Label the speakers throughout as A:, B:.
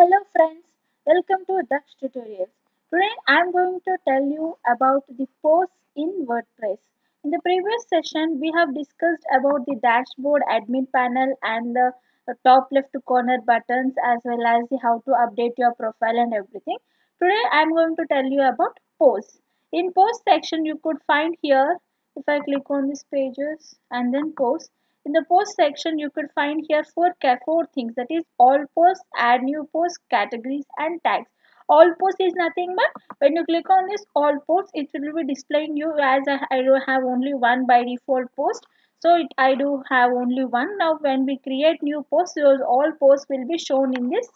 A: Hello friends, welcome to Dhaksh Tutorials. Today I am going to tell you about the posts in WordPress. In the previous session we have discussed about the dashboard admin panel and the top left corner buttons as well as the how to update your profile and everything. Today I am going to tell you about posts. In post section you could find here if I click on these pages and then post in the post section you could find here four four things. That is all posts add new posts categories and tags. All posts is nothing but when you click on this all posts it will be displaying you as I, do have only one by default post. So it, I do have only one. Now when we create new posts those all posts will be shown in this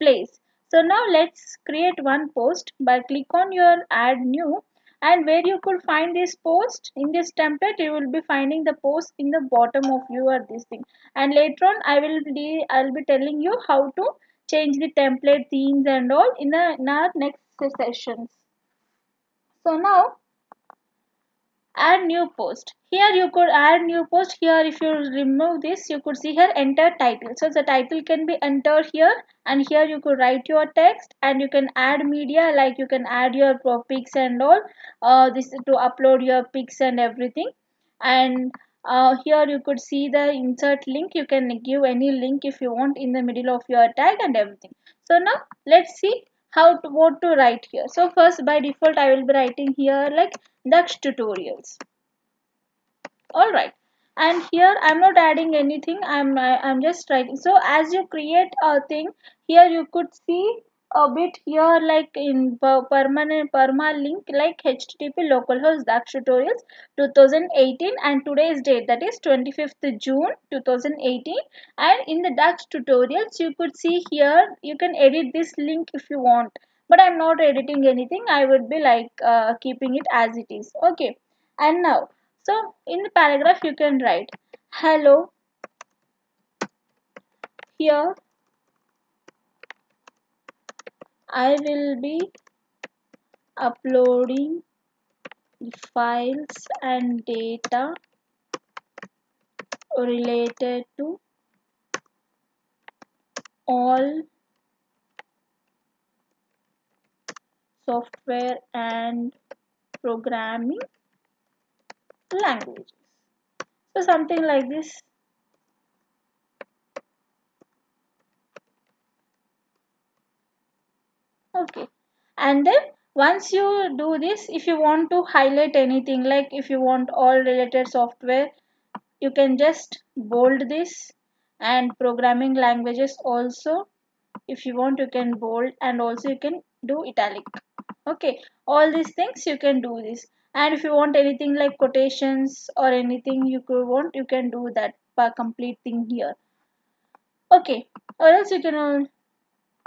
A: place. So now let's create one post. By click on your add new and where you could find this post in this template you will be finding the post in the bottom of your this thing. And later on i will be i'll be telling you how to change the template themes and all in, a, in our next sessions. So now add new post. Here you could add new post. Here if you remove this you could see here enter title. So the title can be entered here and here you could write your text and you can add media like you can add your pics and all uh, this to upload your pics and everything. And uh, here you could see the insert link. You can give any link if you want in the middle of your tag and everything. So now let's see how to what to write here. So first by default i will be writing here like Dhaksh tutorials. All right. And here i'm not adding anything. I'm i'm just writing. So as you create a thing here you could see a bit here like in permanent perma link like http localhost dhaksh tutorials 2018 and today's date that is 25th june 2018 and in the dhaksh tutorials you could see here you can edit this link if you want but i'm not editing anything. I would be like uh, keeping it as it is. Okay. And now so in the paragraph you can write hello here I will be uploading files and data related to all software and programming languages. So something like this. Okay. And then once you do this, if you want to highlight anything, like if you want all related software, you can just bold this and programming languages also. If you want, you can bold and also you can do italic. Okay. All these things you can do this and if you want anything like quotations or anything you could want you can do that by complete thing here okay or else you can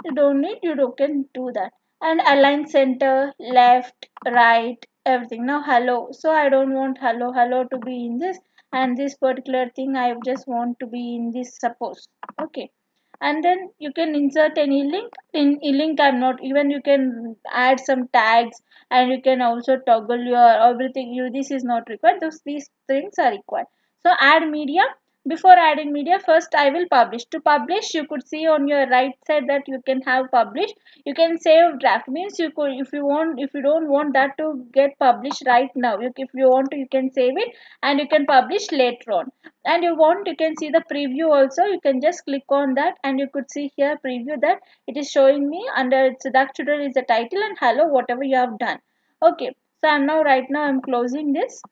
A: you don't need you can do that. And align center left right everything. Now hello. So i don't want hello hello to be in this. And this particular thing i just want to be in this suppose. Okay. And then you can insert any link. In a link i'm not even you can add some tags. And you can also toggle your everything. You this is not required. Those these things are required. So add media before adding media first i will publish. To publish you could see on your right side that you can have publish you can save draft. Means you could if you want if you don't want that to get published right now if you want to you can save it and you can publish later on. And you want you can see the preview also. You can just click on that and you could see here preview that it is showing me under it's that tutorial is the title and hello whatever you have done. Okay. So i'm now right now i'm closing this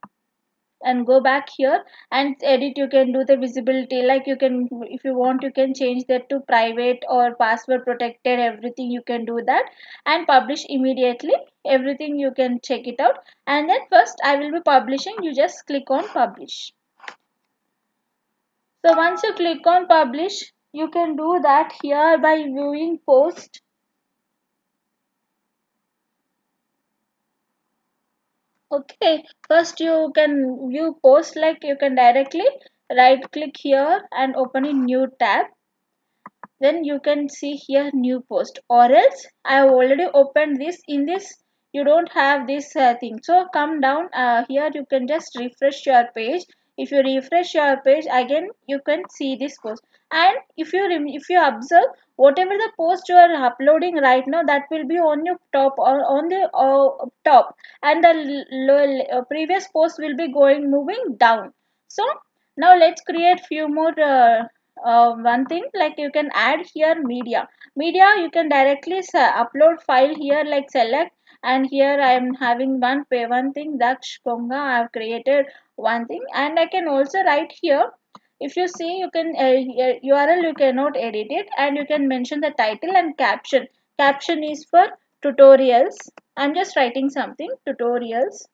A: and go back here and edit. You can do the visibility like you can if you want you can change that to private or password protected everything you can do that and publish immediately. Everything you can check it out. And then first i will be publishing. You just click on publish. So once you click on publish you can do that here by viewing post okay first you can view post like you can directly right click here and open a new tab. Then you can see here new post. Or else i have already opened this. In this you don't have this uh, thing. So come down uh, here you can just refresh your page. If you refresh your page again you can see this post. And if you if you observe whatever the post you are uploading right now that will be on your top or on the uh, top. And the uh, previous post will be going moving down. So now let's create few more uh, uh, one thing. Like you can add here media. Media you can directly upload file here like select. And here I am having one pay one thing Dhaksh Konga I have created one thing. And I can also write here if you see you can uh, URL you cannot edit it and you can mention the title and caption. Caption is for tutorials. I'm just writing something tutorials.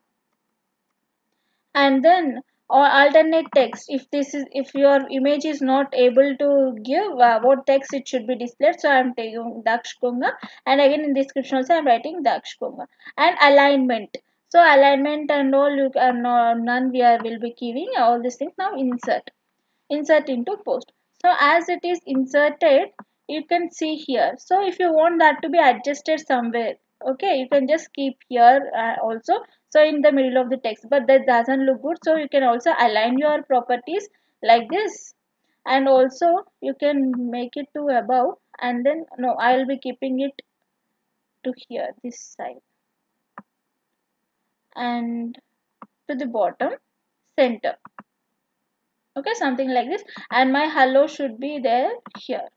A: And then or alternate text. If this is if your image is not able to give uh, what text it should be displayed so i'm taking dhaksh konga and again in description also i'm writing dhaksh konga and alignment. So alignment and all you can uh, none we are will be giving all these things. Now insert insert into post. So as it is inserted you can see here. So if you want that to be adjusted somewhere okay you can just keep here uh, also. So in the middle of the text but that doesn't look good. So you can also align your properties like this. And also you can make it to above. And then no i'll be keeping it to here this side. And to the bottom center okay something like this. And my hello should be there here.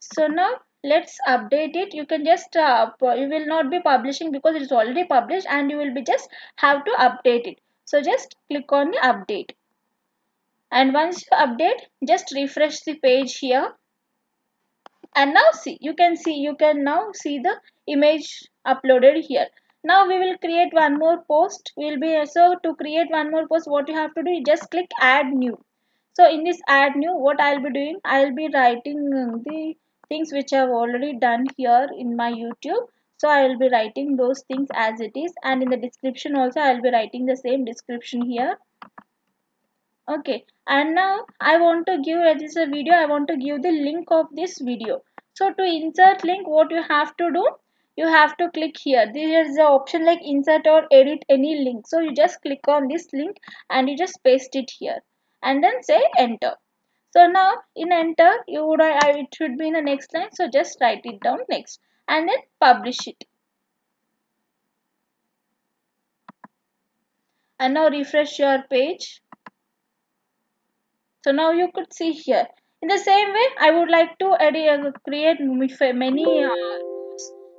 A: So now let's update it. You can just uh, you will not be publishing because it is already published and you will be just have to update it. So just click on the update. And once you update just refresh the page here. And now see you can see you can now see the image uploaded here. Now we will create one more post. We will be so to create one more post what you have to do just click add new so in this add new what i'll be doing i'll be writing uh, the things which I've already done here in my YouTube. So I will be writing those things as it is and in the description also I will be writing the same description here. Okay and now I want to give uh, this a video I want to give the link of this video. So to insert link what you have to do you have to click here there is the option like insert or edit any link so you just click on this link and you just paste it here and then say enter. So now in enter you would it should be in the next line. So just write it down next and then publish it. And now refresh your page. So now you could see here. In the same way i would like to edit, uh, create many uh,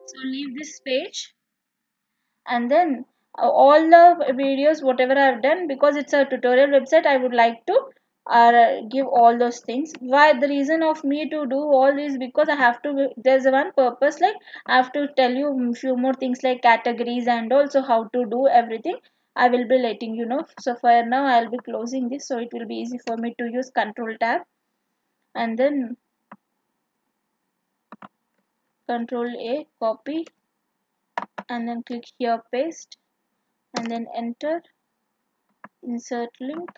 A: so leave this page. And then uh, all the videos whatever i've done because it's a tutorial website i would like to uh, give all those things. Why? The reason of me to do all this because i have to there's one purpose like i have to tell you few more things like categories and also how to do everything. I will be letting you know. So for now i'll be closing this so it will be easy for me to use control tab. And then control a copy. And then click here paste and then enter insert link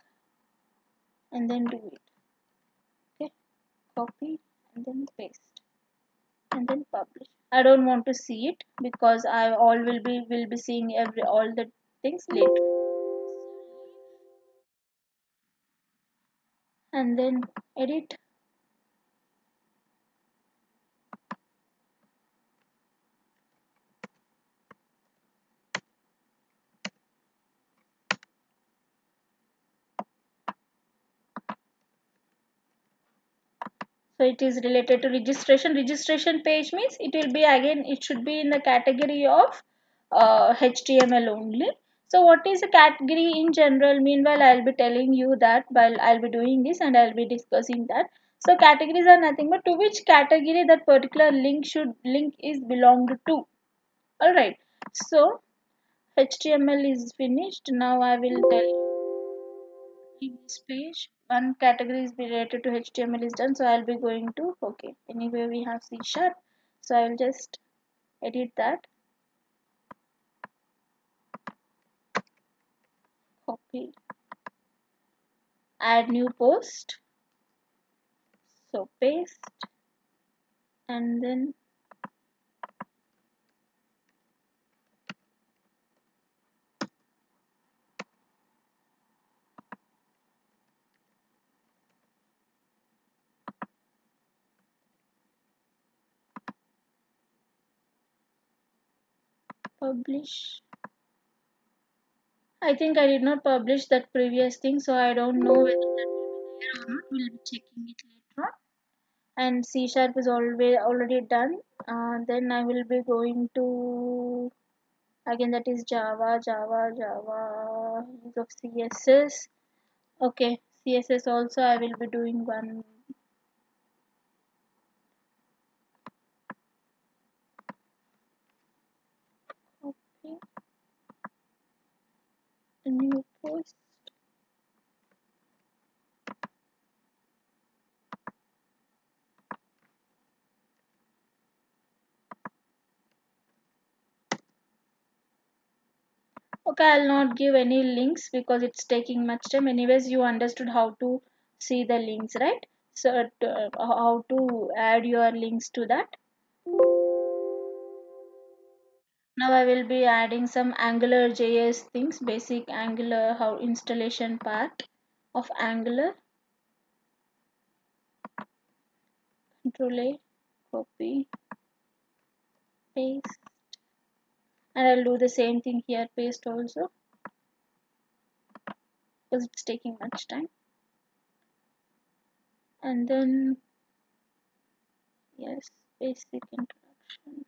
A: and then do it. Okay? Copy and then paste. And then publish. I don't want to see it because i all will be will be seeing every all the things later. And then edit so it is related to registration. Registration page means it will be again it should be in the category of uh, html only. So what is a category in general? Meanwhile i'll be telling you that while i'll be doing this and i'll be discussing that. So categories are nothing but to which category that particular link should link is belonged to. All right so html is finished. Now i will tell you this page one category is related to html is done so i'll be going to okay anyway we have c sharp so i'll just edit that. Copy. Add new post. So paste. And then publish. I think I did not publish that previous thing so I don't know whether that will be there or not. We'll be checking it later on. And C sharp is already already done. Uh, then I will be going to again that is Java Java Java use of CSS okay CSS also I will be doing one copy a new post okay i'll not give any links because it's taking much time. Anyways you understood how to see the links right? So uh, how to add your links to that now i will be adding some angular js things basic angular how installation part of angular. Control a copy paste. And I'll do the same thing here paste also because it's taking much time. And then yes basic introduction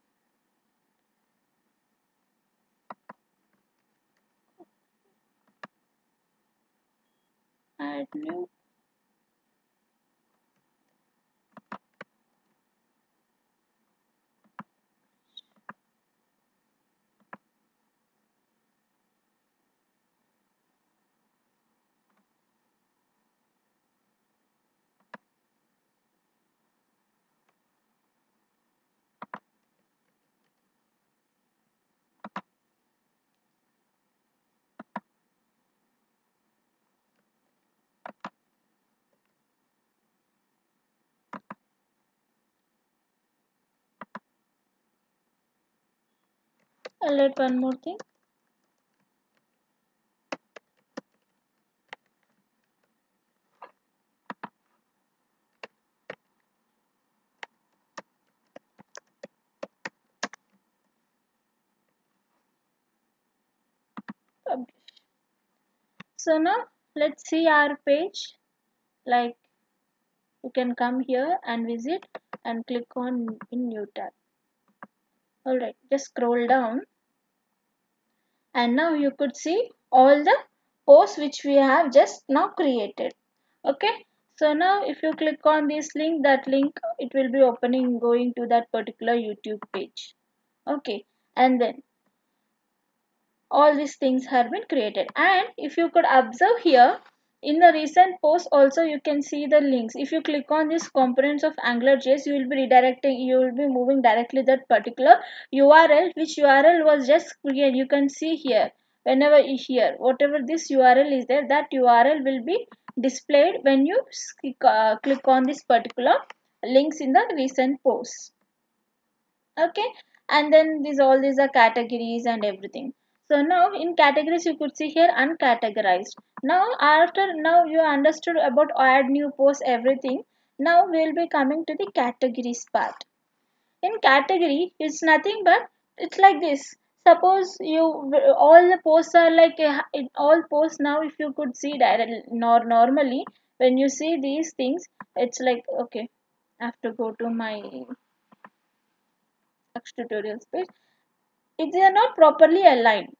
A: add new I'll add one more thing. So now let's see our page. Like you can come here and visit and click on in new tab. Alright just scroll down and now you could see all the posts which we have just now created. Okay? So now if you click on this link that link it will be opening going to that particular youtube page. Okay? And then all these things have been created. And if you could observe here in the recent post also you can see the links. If you click on these components of angular.js you will be redirecting you will be moving directly that particular url which url was just created you can see here. Whenever here whatever this url is there that url will be displayed when you uh, click on this particular links in the recent posts okay? And then these all these are categories and everything so now in categories you could see here uncategorized. Now after now you understood about add new post everything. Now we will be coming to the categories part. In category it's nothing but it's like this. Suppose you all the posts are like eh, in all posts now if you could see directly nor normally when you see these things it's like okay I have to go to my tutorials page if they are not properly aligned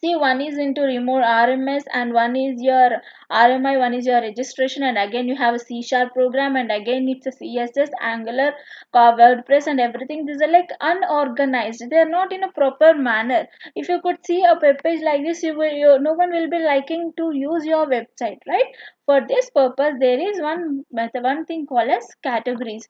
A: see one is into remote rms and one is your rmi one is your registration. And again you have a c sharp program and again it's a css angular wordpress and everything. These are like unorganized. They are not in a proper manner. If you could see a web page like this you will you, no one will be liking to use your website right? For this purpose there is one method one thing called as categories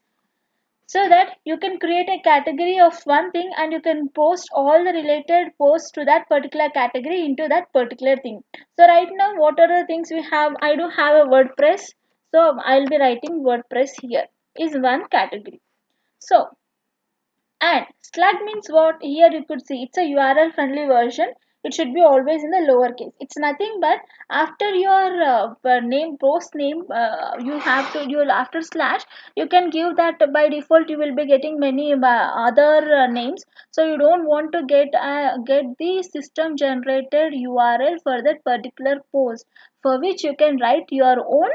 A: so that you can create a category of one thing and you can post all the related posts to that particular category into that particular thing. So right now what are the things we have? I do have a wordpress. So i'll be writing wordpress here is one category. So and slug means what? Here you could see it's a url friendly version it should be always in the lower case. It's nothing but after your uh, name post name uh, you have to you after slash you can give that by default you will be getting many uh, other uh, names. So you don't want to get uh, get the system generated url for that particular post for which you can write your own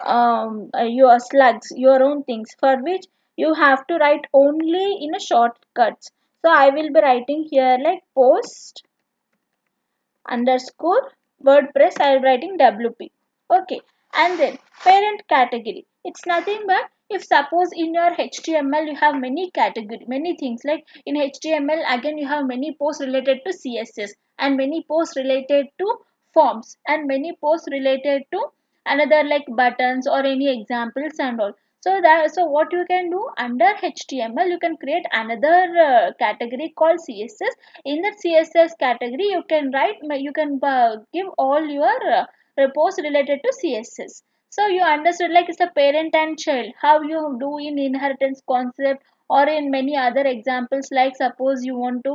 A: um, uh, your slugs your own things for which you have to write only in a shortcuts. So i will be writing here like post underscore wordpress i am writing wp okay and then parent category. It's nothing but if suppose in your html you have many category many things. Like in html again you have many posts related to css and many posts related to forms and many posts related to another like buttons or any examples and all so that so what you can do under html you can create another uh, category called css in that css category you can write you can uh, give all your uh, posts related to css so you understood like it's a parent and child how you do in inheritance concept or in many other examples like suppose you want to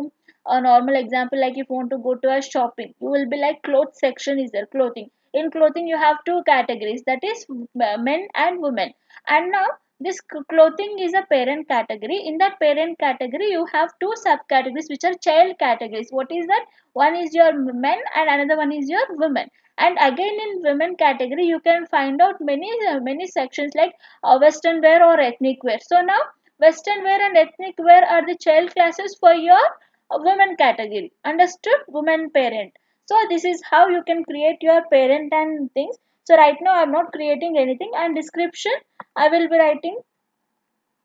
A: a normal example like if you want to go to a shopping you will be like clothes section is there clothing. In clothing you have two categories that is men and women and now this clothing is a parent category. In that parent category you have two subcategories which are child categories. What is that? One is your men and another one is your women. And again in women category you can find out many many sections like uh, western wear or ethnic wear. So now western wear and ethnic wear are the child classes for your uh, women category. Understood? Women parent. So this is how you can create your parent and things so right now i'm not creating anything and description i will be writing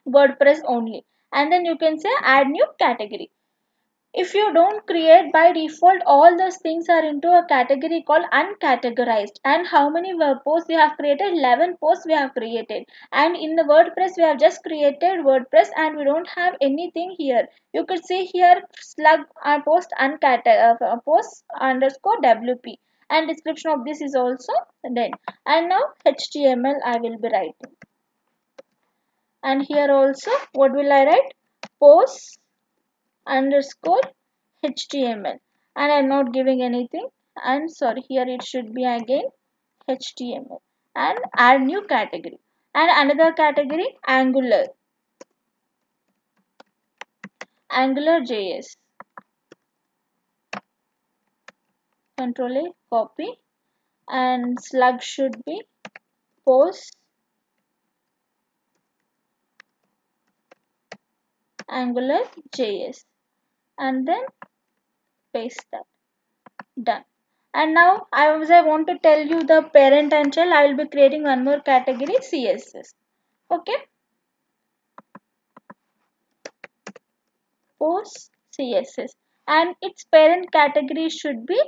A: wordpress only. And then you can say add new category. If you don't create by default all those things are into a category called uncategorized. And how many posts we have created? 11 posts we have created. And in the wordpress we have just created wordpress and we don't have anything here. You could see here slug uh, post uncategorized uh, post underscore wp and description of this is also done and now html i will be writing. And here also what will i write? Post underscore html and i'm not giving anything. I'm sorry here it should be again html and add new category. And another category angular. Angular js control a copy. And slug should be post angular js and then paste that. Done. And now I was I want to tell you the parent and child I will be creating one more category CSS okay? Post CSS and its parent category should be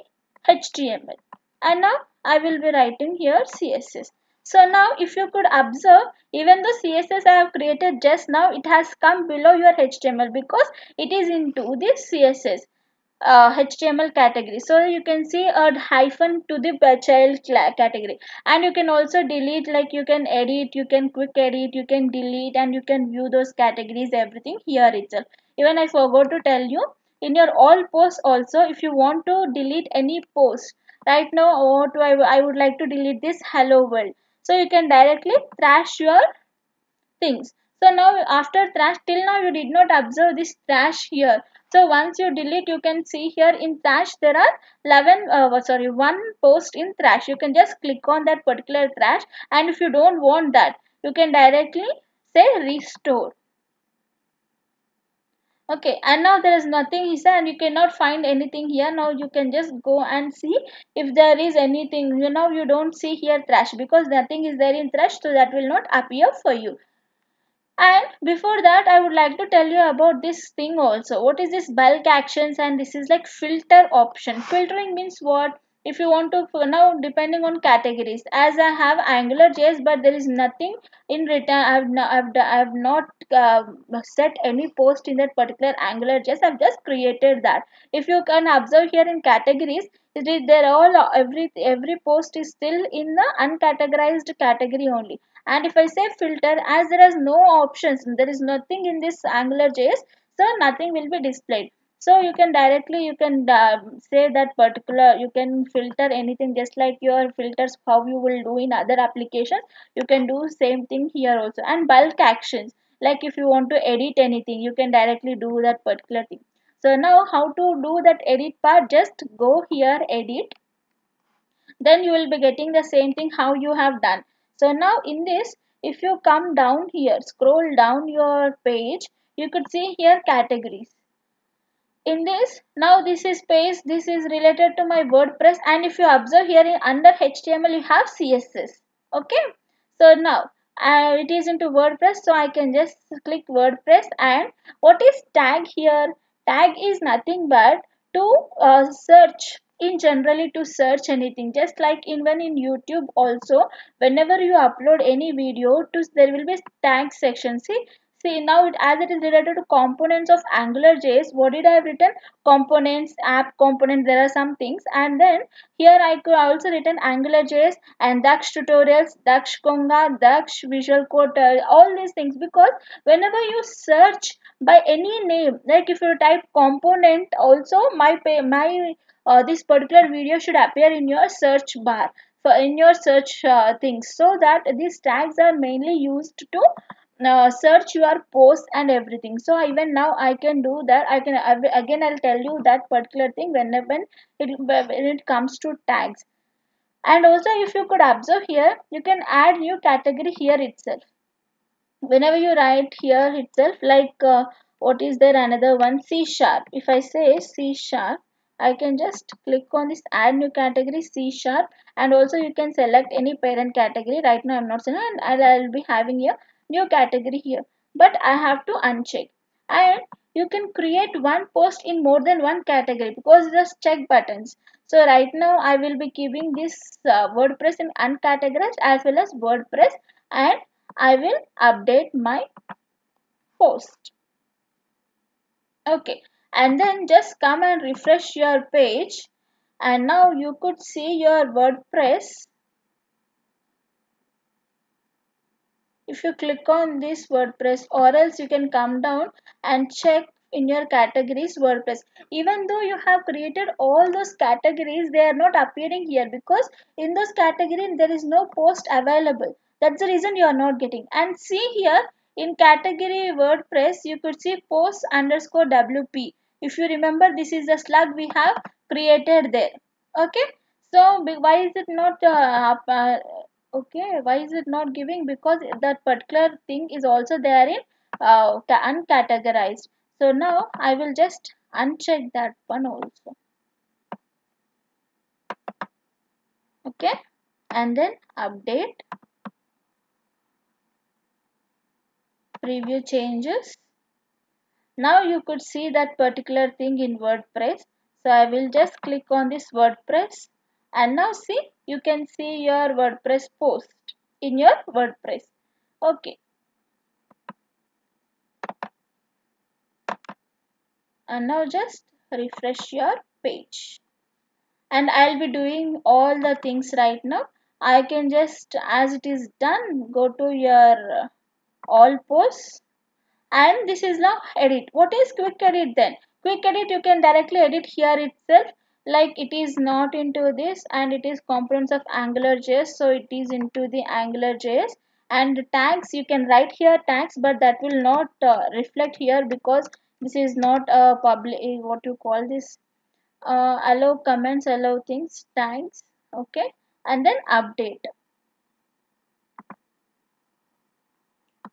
A: HTML and now I will be writing here CSS. So now if you could observe even the CSS I have created just now it has come below your HTML because it is into the CSS. Uh, HTML category. So you can see a hyphen to the child category and you can also delete like you can edit, you can quick edit, you can delete and you can view those categories everything here itself. Even I forgot to tell you in your all posts also if you want to delete any post. Right now what I, I would like to delete this hello world. So you can directly trash your things. So now after trash till now you did not observe this trash here. So once you delete you can see here in trash there are 11 uh, sorry one post in trash. You can just click on that particular trash and if you don't want that you can directly say restore okay and now there is nothing here and you cannot find anything here. Now you can just go and see if there is anything. You know you don't see here trash because nothing is there in trash so that will not appear for you. And before that i would like to tell you about this thing also. What is this bulk actions? And this is like filter option. Filtering means what if you want to now depending on categories as i have angular js but there is nothing in return i have not, I've, I've not uh, set any post in that particular angular js i've just created that. If you can observe here in categories it is there all every every post is still in the uncategorized category only. And if i say filter as there is no options there is nothing in this angular js so nothing will be displayed so you can directly you can uh, say that particular you can filter anything just like your filters how you will do in other applications you can do same thing here also. And bulk actions like if you want to edit anything you can directly do that particular thing. So now how to do that edit part? Just go here edit. Then you will be getting the same thing how you have done. So now in this if you come down here scroll down your page you could see here categories in this. Now this is page this is related to my wordpress. And if you observe here in under html you have css okay? So now uh, it is into wordpress. So i can just click wordpress. And what is tag here? Tag is nothing but to uh, search. In generally to search anything. Just like even in youtube also whenever you upload any video to there will be tag section. See see now it as it is related to components of angular js what did i have written? Components app component there are some things. And then here i could also written angular js and dhaksh tutorials dhaksh konga dhaksh visual code uh, all these things. Because whenever you search by any name like if you type component also my pay, my uh, this particular video should appear in your search bar for in your search uh, things. So that these tags are mainly used to uh, search your post and everything. So even now i can do that. I can again i'll tell you that particular thing whenever when it, when it comes to tags. And also if you could observe here you can add new category here itself. Whenever you write here itself like uh, what is there? Another one c sharp. If i say c sharp I can just click on this add new category C sharp. And also you can select any parent category. Right now I'm not saying and I'll be having a new category here. But I have to uncheck. And you can create one post in more than one category because there's check buttons. So right now I will be keeping this uh, WordPress in uncategorized as well as WordPress and I will update my post. Okay. And then just come and refresh your page. And now you could see your WordPress if you click on this WordPress or else you can come down and check in your categories WordPress. Even though you have created all those categories they are not appearing here because in those categories there is no post available. That's the reason you are not getting. And see here in category WordPress you could see post underscore WP if you remember this is the slug we have created there. Okay? So why is it not uh, uh, okay why is it not giving? Because that particular thing is also there in uh, uncategorized. So now i will just uncheck that one also. Okay and then update. Preview changes. Now you could see that particular thing in WordPress. So I will just click on this WordPress. And now see you can see your WordPress post in your WordPress. Okay. And now just refresh your page. And I'll be doing all the things right now. I can just as it is done go to your uh, all posts and this is now edit what is quick edit then quick edit you can directly edit here itself like it is not into this and it is components of angular js so it is into the angular js. And tags you can write here tags but that will not uh, reflect here because this is not a public what you call this uh, allow comments allow things tags okay? And then update.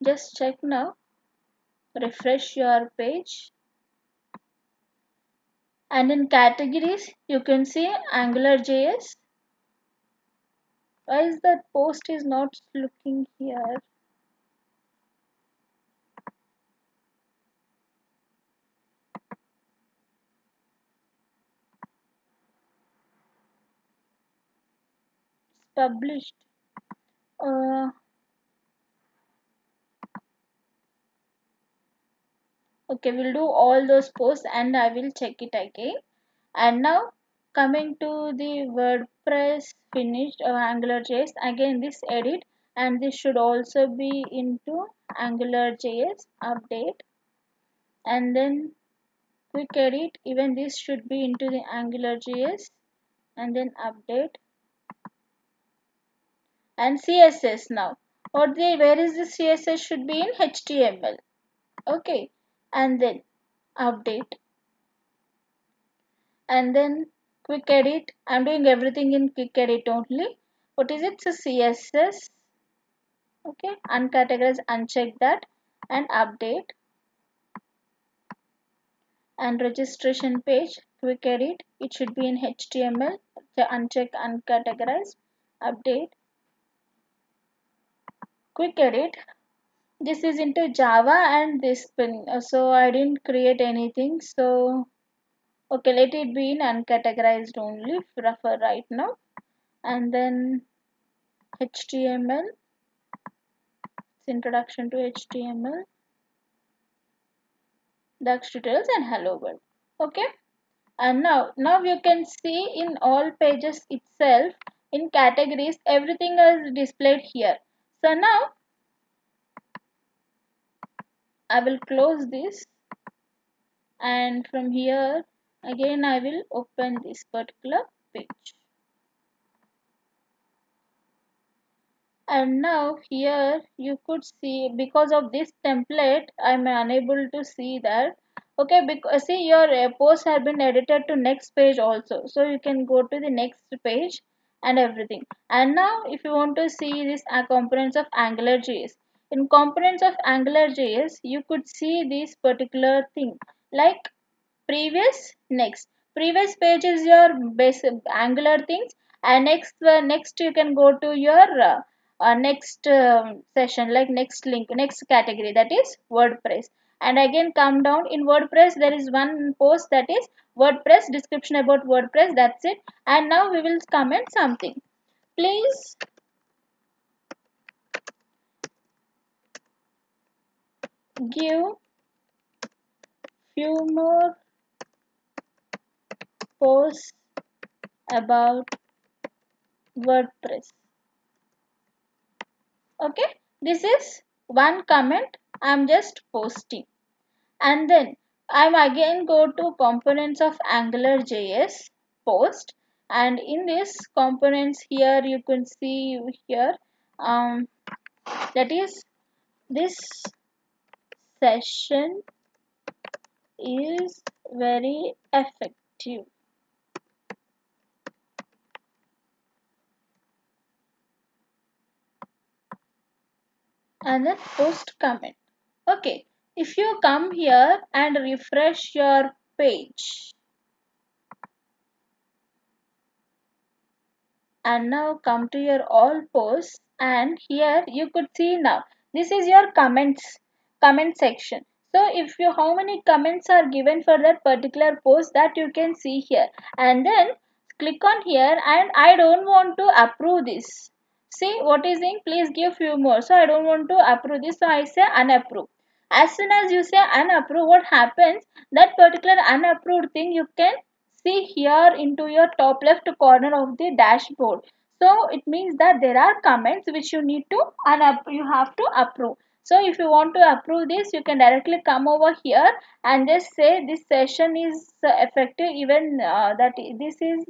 A: Just check now. Refresh your page and in categories you can see AngularJS why is that post is not looking here? Published. Uh, okay we'll do all those posts and I will check it again. And now coming to the WordPress finished uh, AngularJS. Again this edit and this should also be into AngularJS update. And then quick edit even this should be into the AngularJS and then update. And CSS now. Or the where is the CSS should be in? HTML okay and then update. And then quick edit. I'm doing everything in quick edit only. What is it? So CSS okay. Uncategorize uncheck that. And update. And registration page quick edit. It should be in HTML so uncheck uncategorize update. Quick edit this is into Java and this pin uh, so I didn't create anything so okay let it be in uncategorized only for right now and then HTML introduction to HTML Dhaksh tutorials and hello world okay? And now now you can see in all pages itself in categories everything is displayed here. So now I will close this. And from here again I will open this particular page. And now here you could see because of this template I'm unable to see that. Okay because see your posts have been edited to next page also. So you can go to the next page and everything. And now if you want to see this uh, components of AngularJS in components of AngularJS you could see this particular thing. Like previous next. Previous page is your basic angular things. And next uh, next you can go to your uh, uh, next um, session like next link next category that is wordpress. And again come down. In wordpress there is one post that is wordpress description about wordpress. That's it. And now we will comment something. Please give few more posts about WordPress. Okay, this is one comment I'm just posting. And then I'm again go to components of AngularJS post and in this components here you can see here um, that is this session is very effective. And then post comment. Okay if you come here and refresh your page. And now come to your all posts and here you could see now this is your comments comment section. So if you how many comments are given for that particular post that you can see here? And then click on here and I don't want to approve this. See what is saying? Please give few more. So I don't want to approve this. So I say unapprove. As soon as you say unapprove what happens? That particular unapproved thing you can see here into your top left corner of the dashboard. So it means that there are comments which you need to unapprove you have to approve so if you want to approve this you can directly come over here and just say this session is effective even uh, that this is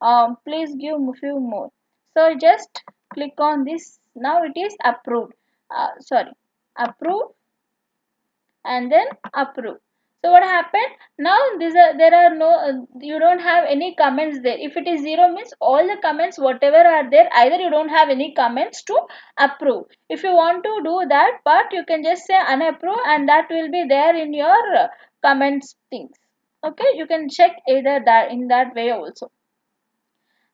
A: um, please give few more. So just click on this. Now it is approved. Uh, sorry approve and then approve so what happened? Now these are there are no uh, you don't have any comments there. If it is zero means all the comments whatever are there either you don't have any comments to approve. If you want to do that part you can just say unapprove and that will be there in your uh, comments things. Okay? You can check either that in that way also.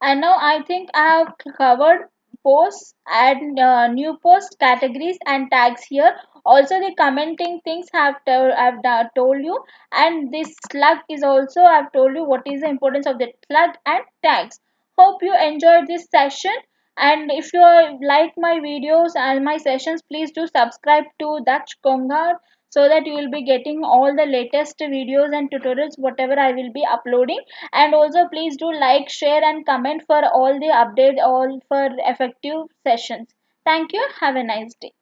A: And now i think i have covered posts and uh, new post categories and tags here. Also the commenting things have to, I've told you. And this slug is also I've told you what is the importance of the slug and tags. Hope you enjoyed this session. And if you like my videos and my sessions please do subscribe to Dhaksh Konga so that you will be getting all the latest videos and tutorials whatever I will be uploading. And also please do like share and comment for all the update all for effective sessions. Thank you. Have a nice day